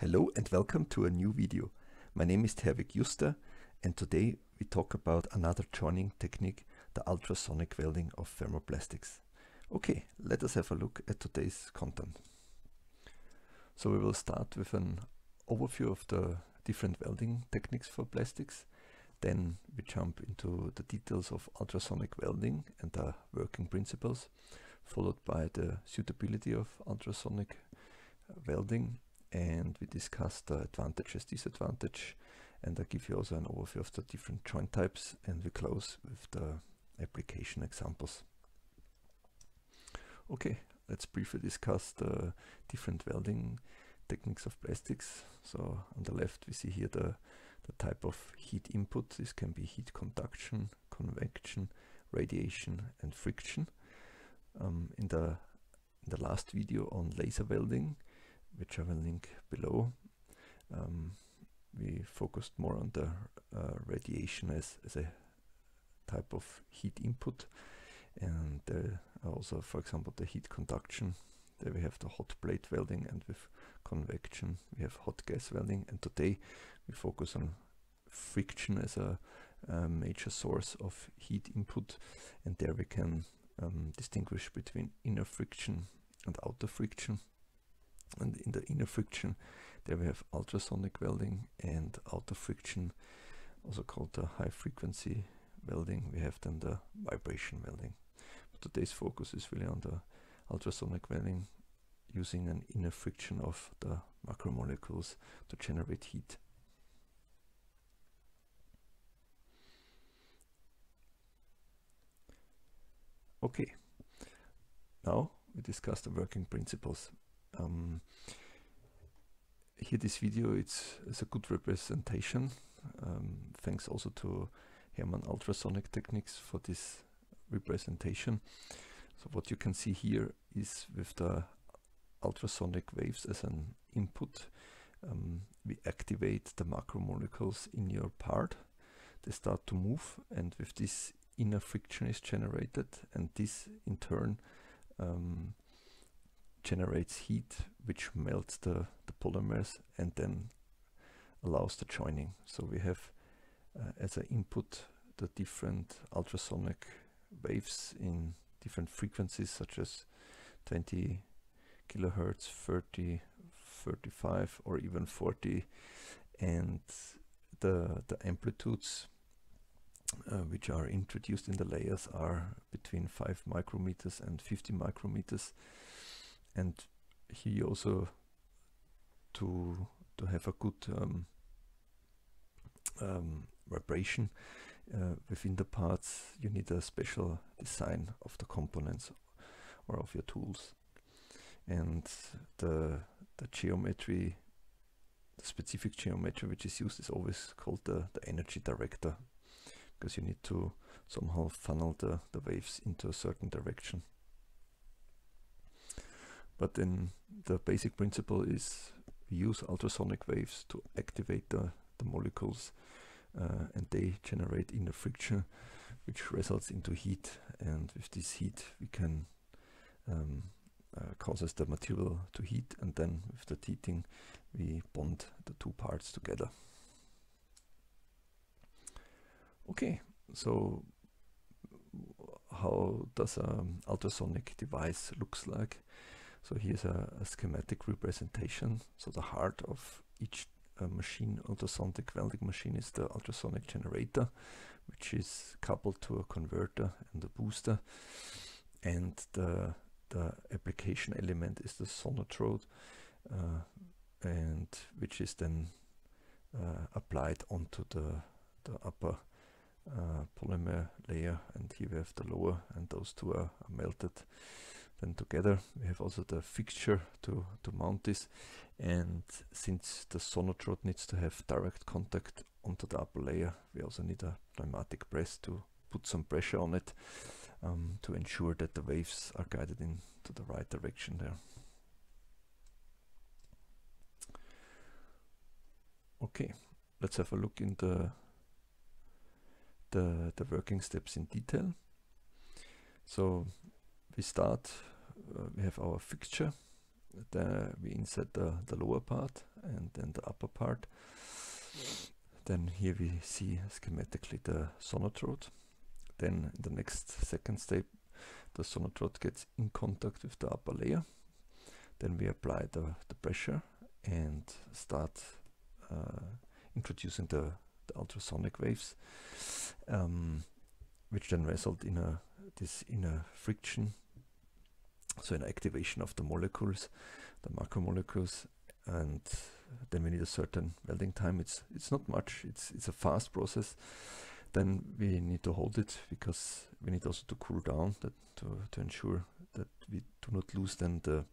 Hello and welcome to a new video. My name is Herwig Juster and today we talk about another joining technique, the ultrasonic welding of thermoplastics. Okay, let us have a look at today's content. So we will start with an overview of the different welding techniques for plastics. Then we jump into the details of ultrasonic welding and the working principles, followed by the suitability of ultrasonic welding and we discuss the advantages, disadvantage, and I give you also an overview of the different joint types and we close with the application examples. Okay, let's briefly discuss the different welding techniques of plastics. So on the left we see here the, the type of heat input. This can be heat conduction, convection, radiation and friction. Um, in the in the last video on laser welding which I will link below. Um, we focused more on the uh, radiation as, as a type of heat input. And also for example the heat conduction. There we have the hot plate welding and with convection we have hot gas welding. And today we focus on friction as a, a major source of heat input. And there we can um, distinguish between inner friction and outer friction and in the inner friction there we have ultrasonic welding and outer friction also called the high frequency welding. We have then the vibration welding. But today's focus is really on the ultrasonic welding using an inner friction of the macromolecules to generate heat. Okay. Now we discuss the working principles um, here this video it's, it's a good representation. Um, thanks also to Herrmann Ultrasonic Techniques for this representation. So what you can see here is with the ultrasonic waves as an input um, we activate the macromolecules in your part. They start to move and with this inner friction is generated and this in turn um, generates heat which melts the, the polymers and then allows the joining. So we have uh, as an input the different ultrasonic waves in different frequencies such as 20 kilohertz, 30, 35 or even 40 and the, the amplitudes uh, which are introduced in the layers are between 5 micrometers and 50 micrometers and he also to to have a good um, um, vibration uh, within the parts you need a special design of the components or of your tools. And the the geometry the specific geometry which is used is always called the, the energy director because you need to somehow funnel the, the waves into a certain direction but then the basic principle is we use ultrasonic waves to activate the, the molecules uh, and they generate inner friction which results into heat and with this heat we can um, uh, causes the material to heat and then with the heating we bond the two parts together. Okay, so how does an ultrasonic device looks like? So here's a, a schematic representation. So the heart of each uh, machine, ultrasonic welding machine is the ultrasonic generator, which is coupled to a converter and a booster. And the, the application element is the sonotrode, uh, and which is then uh, applied onto the, the upper uh, polymer layer and here we have the lower and those two are, are melted then together we have also the fixture to, to mount this and since the sonotrode needs to have direct contact onto the upper layer we also need a pneumatic press to put some pressure on it um, to ensure that the waves are guided into the right direction there. Okay, let's have a look in the, the, the working steps in detail. So we start, uh, we have our fixture the, we insert the, the lower part and then the upper part. Then here we see schematically the sonotrode. Then the next second step, the sonotrode gets in contact with the upper layer. Then we apply the, the pressure and start uh, introducing the, the ultrasonic waves, um, which then result in a this inner friction, so an activation of the molecules, the macromolecules, and then we need a certain welding time. It's it's not much. It's it's a fast process. Then we need to hold it because we need also to cool down that to to ensure that we do not lose then the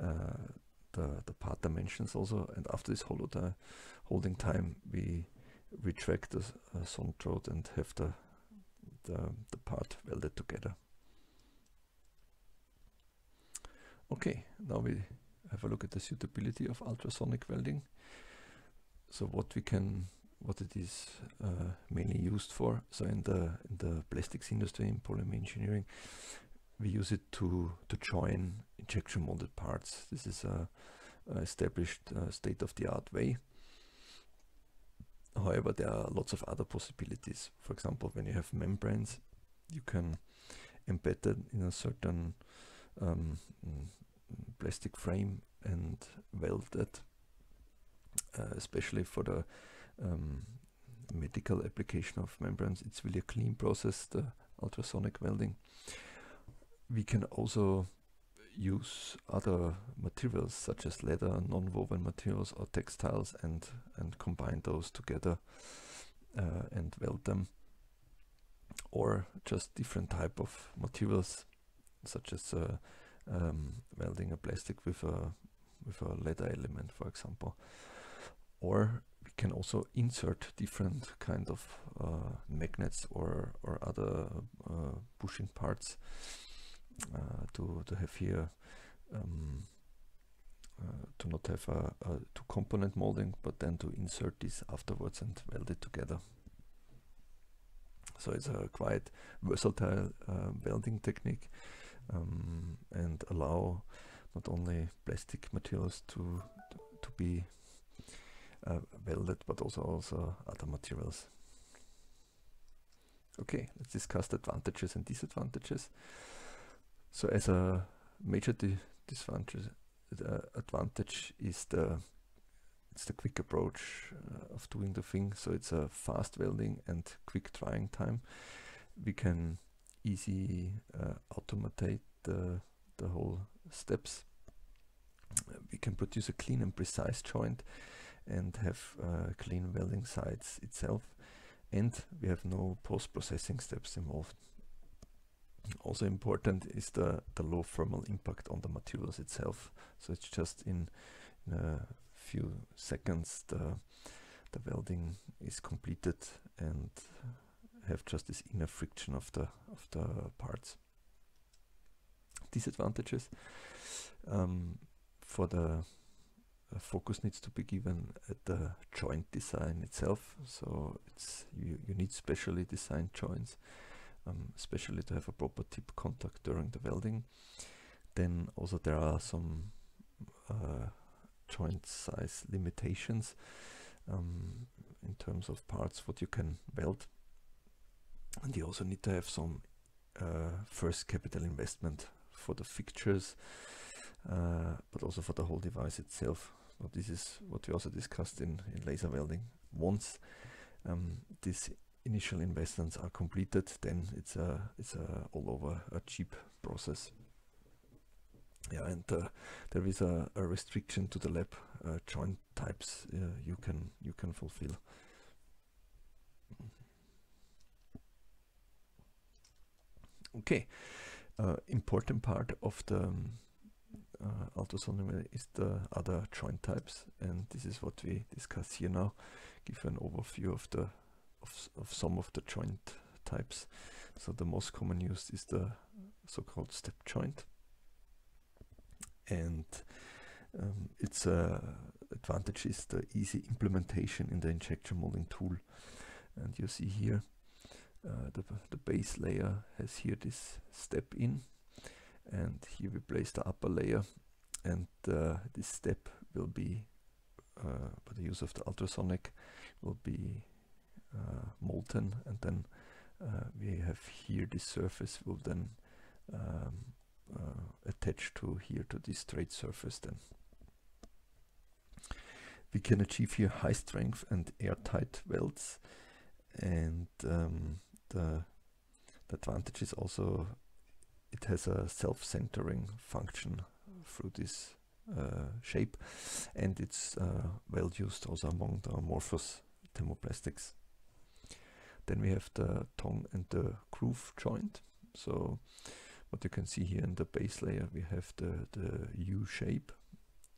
uh, the the part dimensions also. And after this hollow the holding time, we retract the uh, sonotrode and have the the the part welded together. Okay, now we have a look at the suitability of ultrasonic welding. So what we can, what it is uh, mainly used for. So in the in the plastics industry, in polymer engineering, we use it to to join injection molded parts. This is a, a established uh, state-of-the-art way. However, there are lots of other possibilities. For example, when you have membranes, you can embed them in a certain um, plastic frame and weld it, uh, especially for the um, medical application of membranes. It's really a clean process, the ultrasonic welding. We can also use other materials such as leather, non-woven materials or textiles and, and combine those together uh, and weld them or just different type of materials such as uh, um, welding a plastic with a with a leather element, for example. Or we can also insert different kind of uh, magnets or or other uh, bushing parts to to have here. Um, uh, to not have a, a two component molding but then to insert this afterwards and weld it together so it's a quite versatile uh, welding technique um, and allow not only plastic materials to to, to be uh, welded but also also other materials. Okay, let's discuss the advantages and disadvantages. So as a major di disadvantage the advantage is the it's the quick approach uh, of doing the thing so it's a fast welding and quick drying time we can easy uh, automate the, the whole steps. We can produce a clean and precise joint and have uh, clean welding sides itself and we have no post-processing steps involved. Also important is the, the low thermal impact on the materials itself. So it's just in, in a few seconds the, the welding is completed and have just this inner friction of the of the parts. Disadvantages um, for the focus needs to be given at the joint design itself. So it's you, you need specially designed joints, um, especially to have a proper tip contact during the welding. Then also there are some uh, joint size limitations um, in terms of parts what you can weld. And you also need to have some uh, first capital investment for the fixtures uh, but also for the whole device itself. But this is what we also discussed in, in laser welding once. Um, these initial investments are completed then it's a it's a all over a cheap process yeah and uh, there is a, a, restriction to the lab uh, joint types uh, you can you can fulfill Okay, uh, important part of the um, uh, is the other joint types, and this is what we discuss here now. Give an overview of the of, of some of the joint types. So the most common used is the so-called step joint, and um, its uh, advantage is the easy implementation in the injection molding tool. And you see here uh, the, the base layer has here this step in and here we place the upper layer and uh, this step will be uh, by the use of the ultrasonic will be molten and then uh, we have here this surface will then um, uh, attach to here to this straight surface then we can achieve here high strength and airtight welds and um, the, the advantage is also it has a self-centering function through this uh, shape and it's uh, well used also among the amorphous thermoplastics. Then we have the tongue and the groove joint. So what you can see here in the base layer we have the, the U shape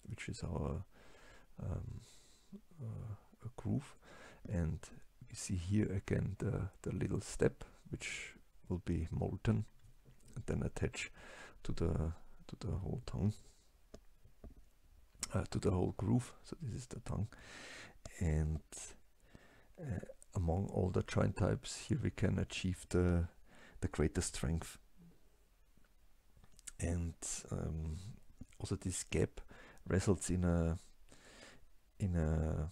which is our um, uh, groove. And we see here again the, the little step which will be molten and then attach to the to the whole tongue uh, to the whole groove. So this is the tongue and uh, among all the joint types here we can achieve the the greatest strength. And um, also this gap results in a in a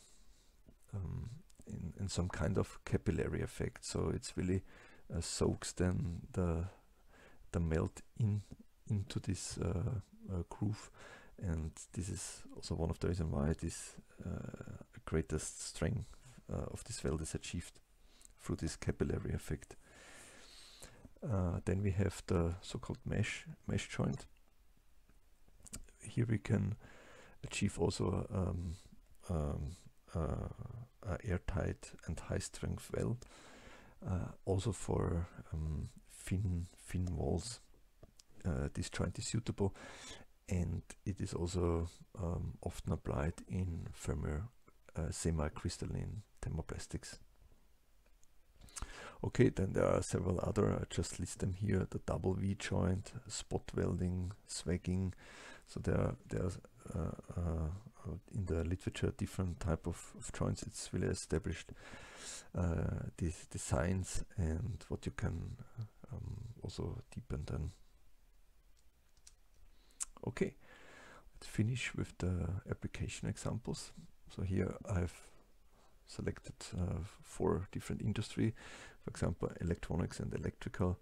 um, in, in some kind of capillary effect. So it's really uh, soaks then the the melt in into this uh, uh, groove. And this is also one of the reasons why this uh, greatest strength of this weld is achieved through this capillary effect. Uh, then we have the so-called mesh mesh joint. Here we can achieve also um, um, uh, airtight and high strength weld, uh, also for um, thin thin walls. Uh, this joint is suitable, and it is also um, often applied in firmer uh, semi-crystalline thermoplastics. Okay, then there are several other, I just list them here, the double V joint, spot welding, swaging, so there are, there are uh, uh, in the literature different type of, of joints, it's really established uh, these designs and what you can um, also deepen then. Okay, let's finish with the application examples. So here I've selected uh, four different industry, for example, electronics and electrical.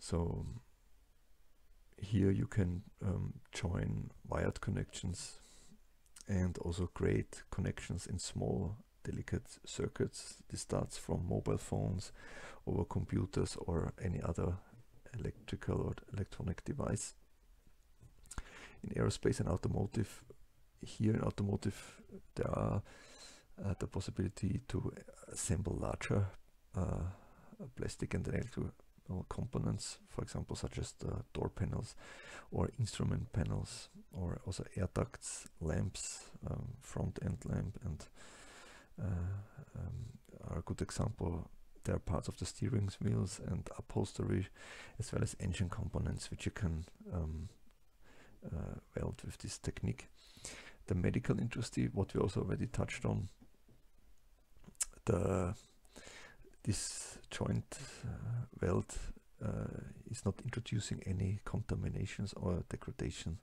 So here you can um, join wired connections and also create connections in small delicate circuits. This starts from mobile phones over computers or any other electrical or electronic device. In aerospace and automotive, here in automotive there are uh, the possibility to assemble larger uh, plastic and electrical components, for example, such as the door panels or instrument panels, or also air ducts, lamps, um, front end lamp, and uh, um, are a good example. There are parts of the steering wheels and upholstery, as well as engine components, which you can um, uh, weld with this technique. The medical industry, what we also already touched on, the this joint uh, weld uh, is not introducing any contaminations or degradation.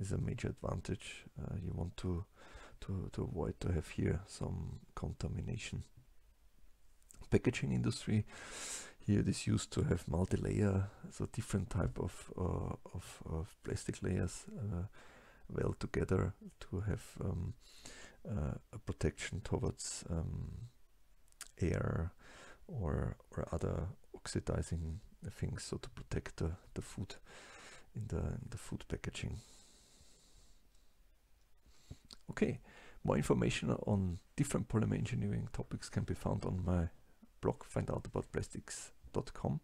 Is a major advantage. Uh, you want to to, to avoid to have here some contamination. Packaging industry, here it is used to have multi-layer, so different type of, uh, of, of, plastic layers uh, together to have um, uh, a protection towards um, air or, or other oxidizing things, so to protect the, the food in the, in the food packaging. Okay, more information on different polymer engineering topics can be found on my blog findoutaboutplastics.com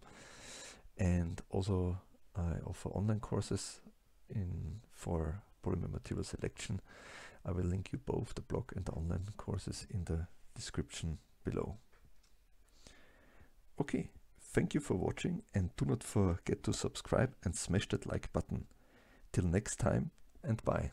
and also I offer online courses in for polymer material selection. I will link you both the blog and the online courses in the description below. Okay, thank you for watching and do not forget to subscribe and smash that like button. Till next time and bye.